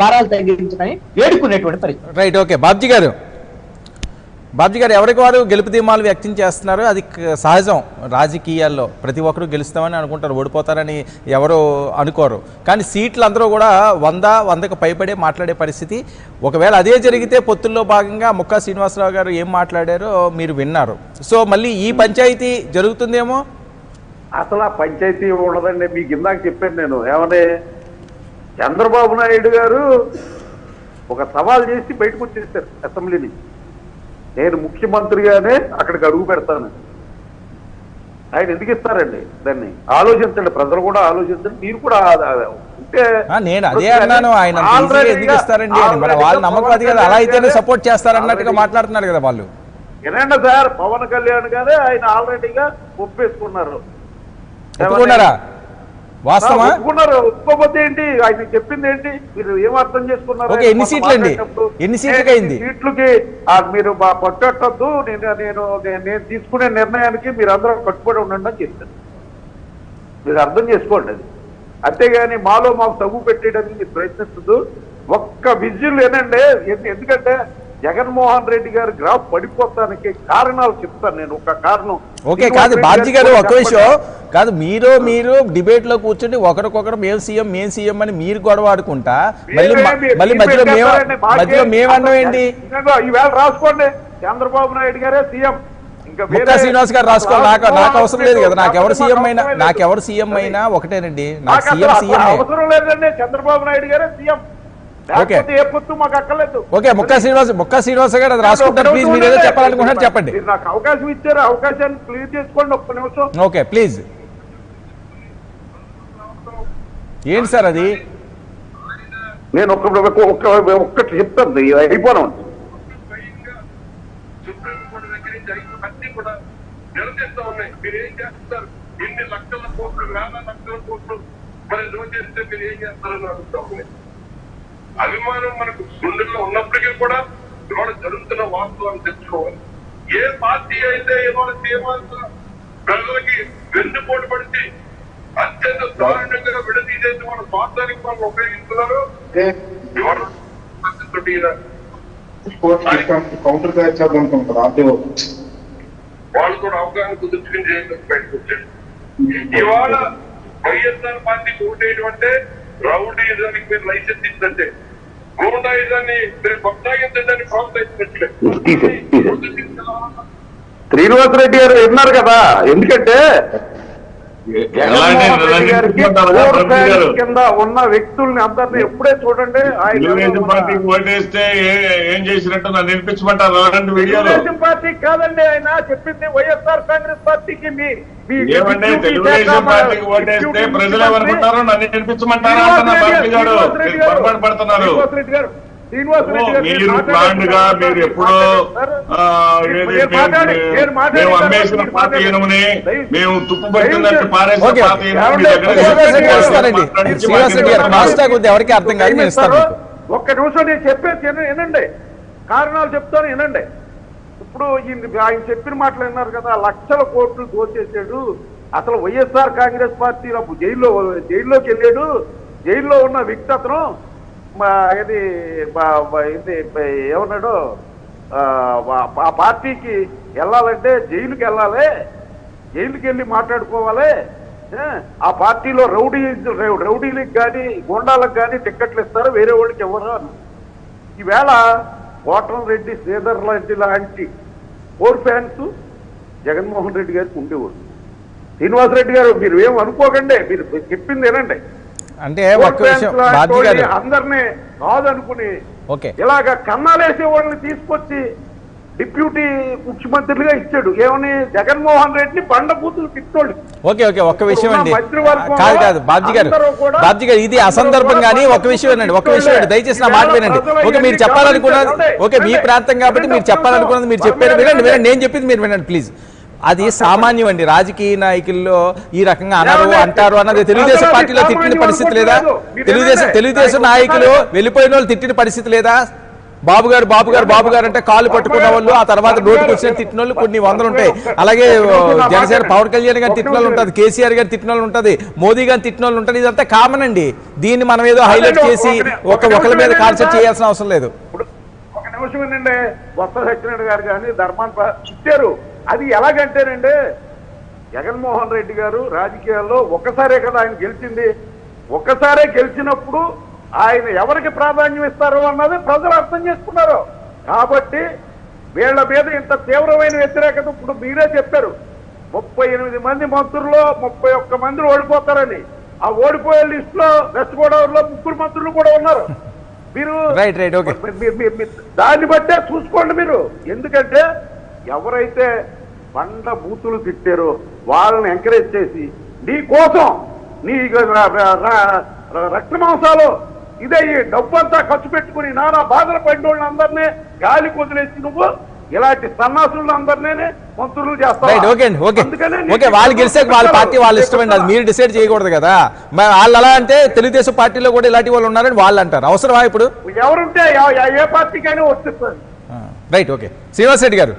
భారాలు తగ్గించమని వేడుకునేటువంటి పరిస్థితి. Right okay Babji గారు. బాబ్జీ గారు ఎవరికి వారు గెలుపు ధీమాలు వ్యక్తం చేస్తున్నారు? అది సహజం. రాజకీయాల్లో ప్రతి ఒక్కరు గెలుస్తామని అనుకుంటారు ఓడిపోతారని ఎవరు అనుకోరు. కానీ సీట్లు అందరూ కూడా వంద వందకు పైపడే మాట్లాడే పరిస్థితి. ఒకవేళ అదే జరిగితే పొత్తుల్లో భాగంగా ముక్కా శ్రీనివాసరావు గారు ఏం మాట్లాడారో మీరు విన్నారు. సో మళ్ళీ ఈ పంచాయతీ జరుగుతుందేమో? అసలు ఆ పంచాయతీ ఉండదండి. మీకు ఇందాక చెప్పాను నేను. ఏమని చంద్రబాబు నాయుడు గారు ఒక సవాల్ చేసి బయటకు వచ్చేసారు అసెంబ్లీ నుంచి నేను ముఖ్యమంత్రిగానే అక్కడికి అడుగు పెడతాను. ఆయన ఎందుకు ఇస్తారండి దాన్ని? ఆలోచించండి ప్రజలు కూడా ఆలోచించండి మీరు కూడా ఉంటే నేను అదే అన్నాను ఆయన ఎందుకు ఇస్తారండి వాళ్ళ నమ్మకం అది కదా అలా అయితేనే కళ్యాణ్ సపోర్ట్ చేస్తారన్నట్టుగా మాట్లాడుతున్నారు కదా వాళ్ళు. వినండి సార్ పవన్ కళ్యాణ్ గారే ఆయన ఆల్రెడీగా ఒప్పేసుకున్నారు. ఒప్పుకున్నారా? వాస్తవా ఒప్పుకున్నారు. ఒప్పుకోకపోతే ఏంటి? ఆయన చెప్పింది ఏంటి? మీరు ఏం అర్థం చేసుకున్నారు? ఓకే, ఎన్ని సీట్లు అండి? ఎన్ని సీట్లకి అయింది? సీట్లకి మీరు మా పట్టొట్టద్దు నేను నేను తీసుకునే నిర్ణయానికి మీరు అందరూ కట్టుబడి ఉండండి అని చెప్తాను మీరు అర్థం చేసుకోండి అది. అంతేగాని మాలో మాకు తగ్గు పెట్టేయడానికి మీరు ప్రయత్నిస్తుంది ఒక్క విజువల్ ఏనండి ఎందు- ఎందుకంటే జగన్మోహన్ రెడ్డి గారి గ్రాఫ్ పడిపోతానికి కారణాలు చెప్తాను నేను. ఒక కారణం. ఓకే కాదు బాబ్జీ గారు ఒక విషయం కాదు మీరు మీరు డిబేట్లో కూర్చుని ఒకరికొకరు మేము సీఎం మేము సీఎం అని మీరు గొడవ ఆడుకుంటా. మళ్ళీ మ- మళ్ళీ మధ్యలో మేము మధ్యలో మేము అన్నం ఏంటి? ఈవేళ రాసుకోండి. చంద్రబాబు నాయుడు గారే సీఎం. శ్రీనివాస్ గారు రాసుకో నాకు నాకు అవసరం లేదు కదా. నాకు ఎవరు సీఎం అయినా అవసరం లేదు. నాకు ఎవరు సీఎం అయినా ఒకటేనండి. నాకు సీఎం సీఎం అవసరం లేదండి. చంద్రబాబు నాయుడు గారే సీఎం. ఓకే. ముక్కా శ్రీనివాస్ ముక్కా శ్రీనివాస్ గారు అది రాసుకుంటారు. ప్లీజ్ మీరు ఏదో చెప్పాలనుకుంటున్నారు చెప్పండి. నాకు అవకాశం ఇచ్చారు అవకాశాన్ని క్లియర్ చేసుకోండి ఒక్క నిమిషం. ఓకే ప్లీజ్ ఏంటి సార్ అది? నేను ఒక్క ఒక్క ఒక్కటి చెప్తాను అయిపోను. లక్షల కోట్లు వేల లక్షల కోట్లు మరి రోజు చేస్తే మీరు ఏం చేస్తారని అడుగుతా ఉన్నాయి అభిమానం మనకు గుండెల్లో ఉన్నప్పటికీ కూడా ఇవాళ జరుగుతున్న వాస్తవాన్ని తెచ్చుకోవాలి ఏ పార్టీ అయితే ఇవాళ తీవ్రంగా ప్రజలకి వెన్నుపోటు పడిచి అత్యంత దారుణంగా విడదీసేసి వాళ్ళ స్వార్థానికి వాళ్ళు ఉపయోగిస్తున్నారు కౌంటర్ తయారు చేద్దాం ఆర్టీఓ. వాళ్ళు కూడా అవగాహన కుదుర్చుకుని చేయడానికి బయటకు వచ్చాడు ఇవాళ వైఎస్ఆర్ పార్టీకి ఓటేయడం అంటే రౌడీజానికి మీరు లైసెన్స్ ఇస్తుంటే గూండాయిజాన్ని మీరు కొనసాగించండి ప్రోత్సహించట్లే తీసే, తీసే. శ్రీనివాసరెడ్డి గారు విన్నారు కదా. ఎందుకంటే కింద ఉన్న వ్యక్తుల్ని అందరినీ ఎప్పుడే చూడండి తెలుగుదేశం పార్టీకి ఆయన ఓటేస్తే ఏ- చేసినట్టు నన్ను వినిపించమంటారు? అలాంటి వీడియోలు. పార్టీ కాదండి ఆయన చెప్పింది వైఎస్ఆర్ కాంగ్రెస్ పార్టీకి మీ తెలుగుదేశం పార్టీకి ఓటేస్తే ప్రజలు ఏమనుకుంటారో నన్ను వినిపించమంటారా? అంటున్నా బాబు గారు పొరపాటు పడుతున్నారు. మీరు. ప్లాండ్గా ఎప్పుడో మేము- అమ్మేసిన పాత. ఇనుముని మేము తుప్పు పారేసిన. పాత ఇనుము ఎవరికి అర్థం కాదు నేను ఇస్తాను మీకు ఒక్క నిమిషం నేను చెప్పేది విన- వినండి కారణాలు చెప్తాను వినండి ఇప్పుడు ఆయన చెప్పిన మాటలు విన్నారు కదా లక్షల కోట్లు దోచేసాడు అసలు వైఎస్ఆర్ కాంగ్రెస్ పార్టీ అప్పుడు జైల్లో జైల్లోకి వెళ్ళాడు జైల్లో ఉన్న వ్యక్తి అతను మా ఇది మా- ఇది ఏమన్నాడు? ఆ, పార్టీకి వెళ్ళాలంటే జైలుకి వెళ్ళాలి. జైలుకి వెళ్ళి మాట్లాడుకోవాలి. ఆ పార్టీలో రౌడీ రౌడీలకు కానీ గుండాలకు కానీ టిక్కెట్లు ఇస్తారు. వేరే వాళ్ళకి ఎవరు ఈవేళ కోటం రెడ్డి శ్రీధర్ లాంటి లాంటి ఫోర్ ఫ్యాన్స్ జగన్మోహన్ రెడ్డి గారికి ఉండేవాడు శ్రీనివాసరెడ్డి గారు మీరు ఏం అనుకోకండి. మీరు చెప్పింది ఏనండి అంటే అందరినీ కాదనుకుని ఓకే. ఇలాగ కన్నాలేసే వాళ్ళని తీసుకొచ్చి డిప్యూటీ ముఖ్యమంత్రిగా ఇచ్చాడు. ఏమని? జగన్మోహన్ రెడ్డిని బండ బూతులు తిట్టోళ్ళు. ఓకే ఓకే ఒక్క విషయం అండి. కాదు కాదు బాబ్జీ గారు. బాబ్జీ గారు ఇది అసందర్భం కానీ ఒక విషయం అండి ఒక విషయం అండి దయచేసి నా మాట వినండి. ఓకే మీరు చెప్పాలనుకున్నది ఓకే మీ ప్రాంతం కాబట్టి మీరు చెప్పాలనుకున్నది మీరు చెప్పారు. వినండి వినండి. నేను చెప్పింది మీరు వినండి ప్లీజ్. అది సామాన్యం అండి రాజకీయ నాయకుల్లో ఈ రకంగా అనరు అంటారు అన్నది తెలుగుదేశం పార్టీలో తిట్టిన పరిస్థితి లేదా? తెలుగుదేశం తెలుగుదేశం నాయకులు వెళ్ళిపోయిన వాళ్ళు తిట్టిన పరిస్థితి లేదా? బాబు గారు బాబు గారు బాబు గారు అంటే కాళ్ళు పట్టుకున్న వాళ్ళు ఆ తర్వాత నోటికి వచ్చిన తిట్టిన వాళ్ళు కొన్ని వందలు ఉంటాయి. అలాగే జనసేన పవన్ కళ్యాణ్ గారు తిట్టిన వాళ్ళు ఉంటుంది కేసీఆర్ గారు తిట్టిన వాళ్ళు ఉంటుంది మోదీ గారు తిట్టిన వాళ్ళు ఉంటుంది ఇదంతా కామన్ అండి. దీన్ని మనం ఏదో హైలైట్ చేసి ఒక ఒకరి మీద కాన్సెప్ట్ చేయాల్సిన అవసరం లేదు. ఒక నిమిషం ఏంటంటే బొత్స సత్యనారాయణ గారు కానీ ధర్మాన్ ప్ర- ఇచ్చారు. అది ఎలాగంటేనండి జగన్మోహన్ రెడ్డి గారు రాజకీయాల్లో ఒక్కసారే కదా ఆయన గెలిచింది. ఒక్కసారే గెలిచినప్పుడు ఆయన ఎవరికి ప్రాధాన్యం ఇస్తారు అన్నది ప్రజలు అర్థం చేసుకున్నారు. కాబట్టి వీళ్ళ మీద ఇంత తీవ్రమైన వ్యతిరేకత ఇప్పుడు మీరే చెప్పారు. ముప్పై ఎనిమిది మంది మంత్రుల్లో ముప్పై ఒక్క మంది ఓడిపోతారని. ఆ ఓడిపోయే లిస్ట్లో వెస్ట్ గోదావరిలో ముగ్గురు మంత్రులు కూడా ఉన్నారు. మీరు దాన్ని బట్టే చూసుకోండి మీరు. ఎందుకంటే ఎవరైతే బండ బూతులు తిట్టారో వాళ్ళని ఎంకరేజ్ చేసి నీ కోసం నీ రక్త మాంసాలు ఇదే ఈ డబ్బంతా ఖర్చు పెట్టుకుని నానా బాధలు పడిన అందరినీ గాలి వదిలేసి నువ్వు ఇలాంటి సన్నాసులను అందరినీ మంత్రులు చేస్తావు? రైట్ ఓకే అండి ఓకే ఓకే వాళ్ళు గెలిచాక వాళ్ళ పార్టీ వాళ్ళ ఇష్టమండి అది మీరు డిసైడ్ చేయకూడదు కదా. వాళ్ళు అలా అంటే తెలుగుదేశం పార్టీలో కూడా ఇలాంటి వాళ్ళు ఉన్నారని వాళ్ళు అంటారు. అవసరమా ఇప్పుడు? ఎవరుంటే ఏ- పార్టీకైనా వర్తిస్తుంది రైట్ ఓకే శ్రీనివాస్ రెడ్డి గారు